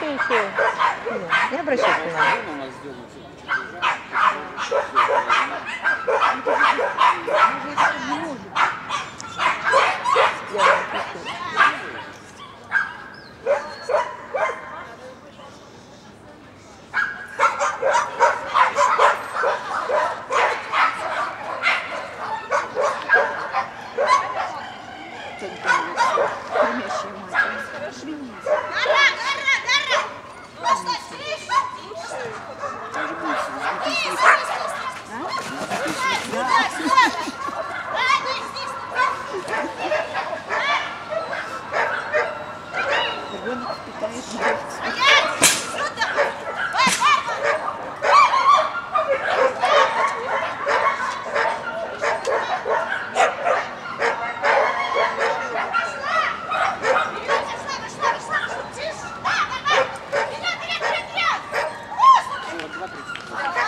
все, все. Не обращайте внимания. Вон у Вот, два тридцать.